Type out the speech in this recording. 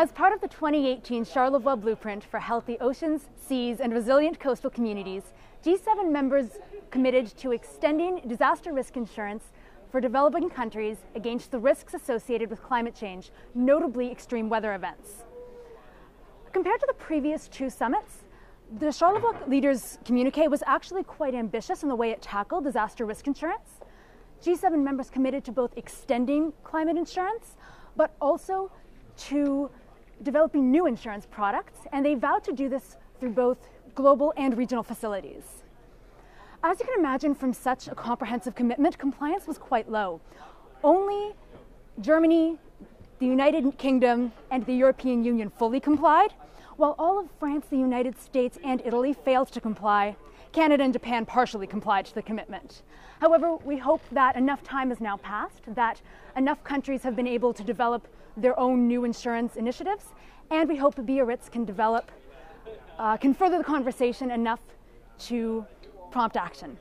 As part of the 2018 Charlevoix Blueprint for Healthy Oceans, Seas, and Resilient Coastal Communities, G7 members committed to extending disaster risk insurance for developing countries against the risks associated with climate change, notably extreme weather events. Compared to the previous two summits, the Charlevoix leaders' communique was actually quite ambitious in the way it tackled disaster risk insurance. G7 members committed to both extending climate insurance, but also to developing new insurance products, and they vowed to do this through both global and regional facilities. As you can imagine from such a comprehensive commitment, compliance was quite low. Only Germany, the United Kingdom, and the European Union fully complied, while all of France, the United States, and Italy failed to comply. Canada and Japan partially complied to the commitment. However, we hope that enough time has now passed, that enough countries have been able to develop their own new insurance initiatives, and we hope Biarritz can develop, uh, can further the conversation enough to prompt action.